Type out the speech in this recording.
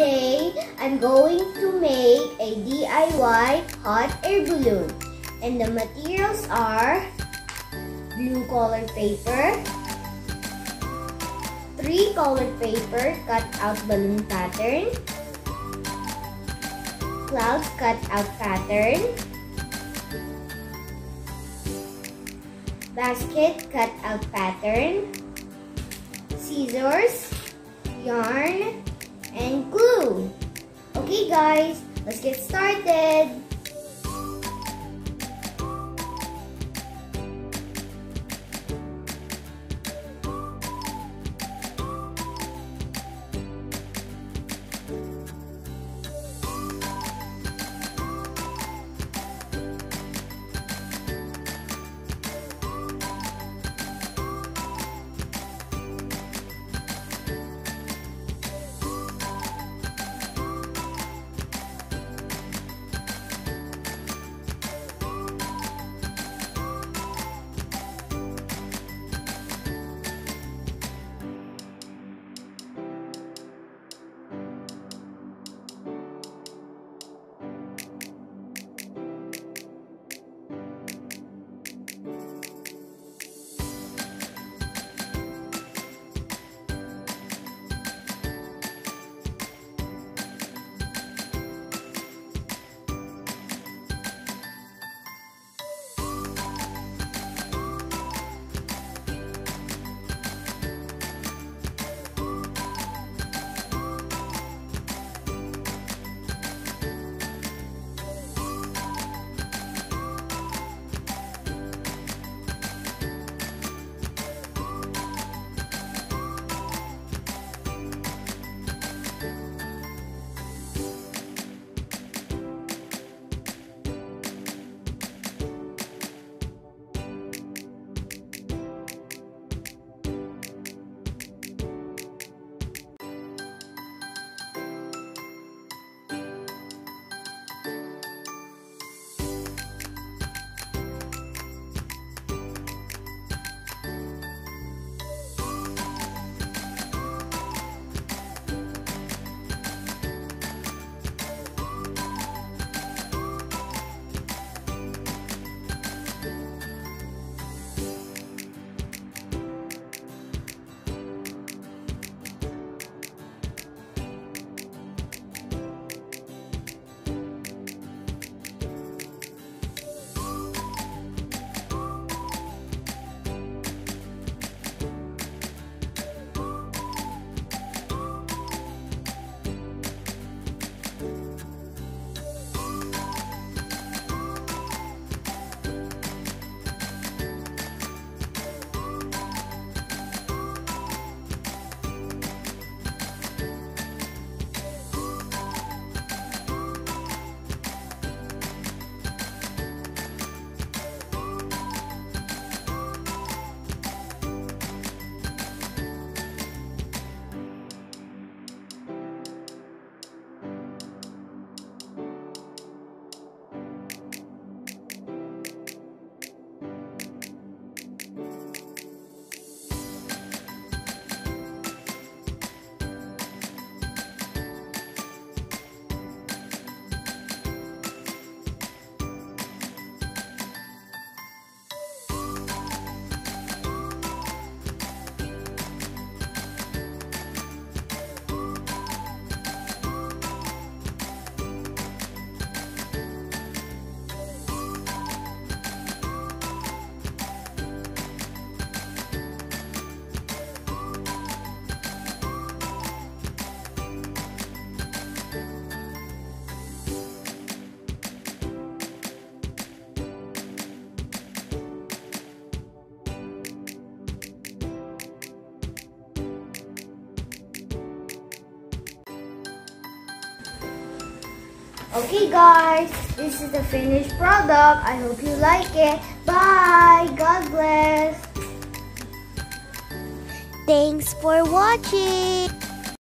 Today, I'm going to make a DIY hot air balloon. And the materials are blue colored paper, three colored paper cut out balloon pattern, clouds cut out pattern, basket cut out pattern, scissors, yarn, and glue. Okay guys, let's get started. Okay guys, this is the finished product. I hope you like it. Bye. God bless. Thanks for watching.